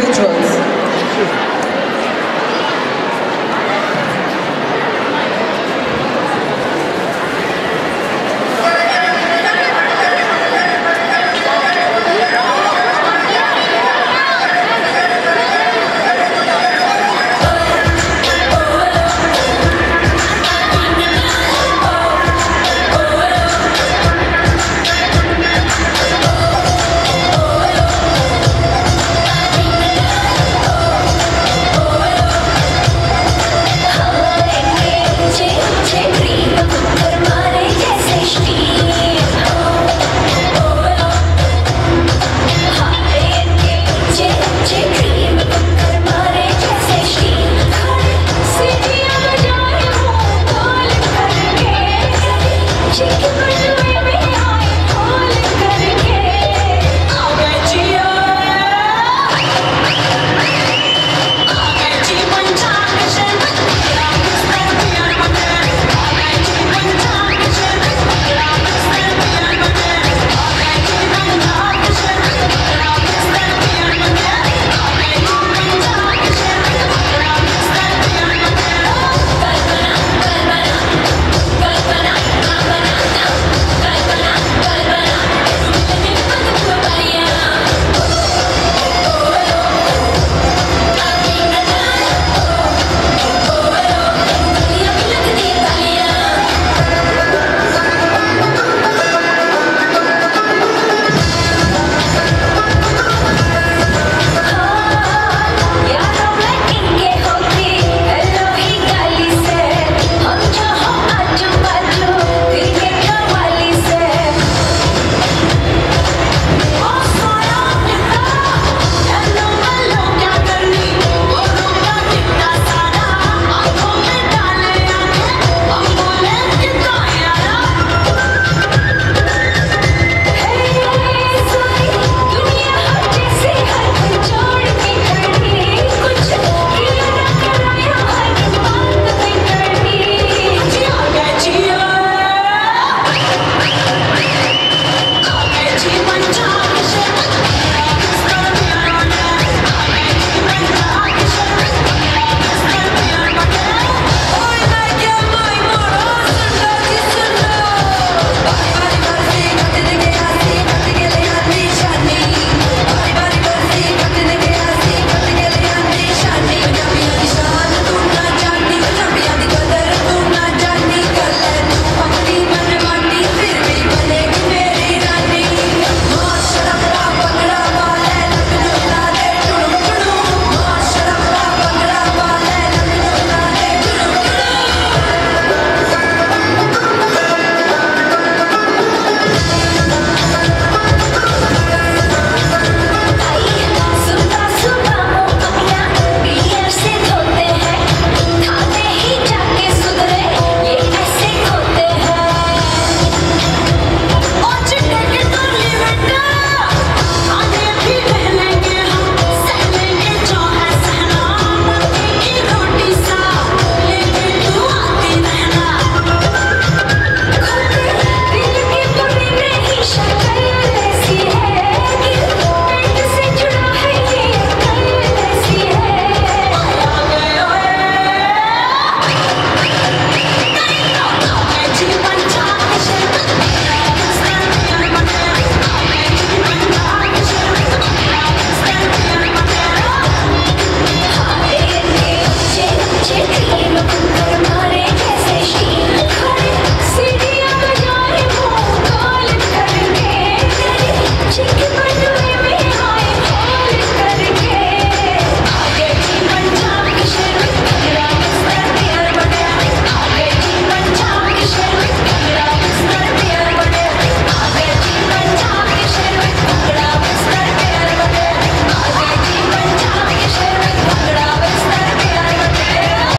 прическу.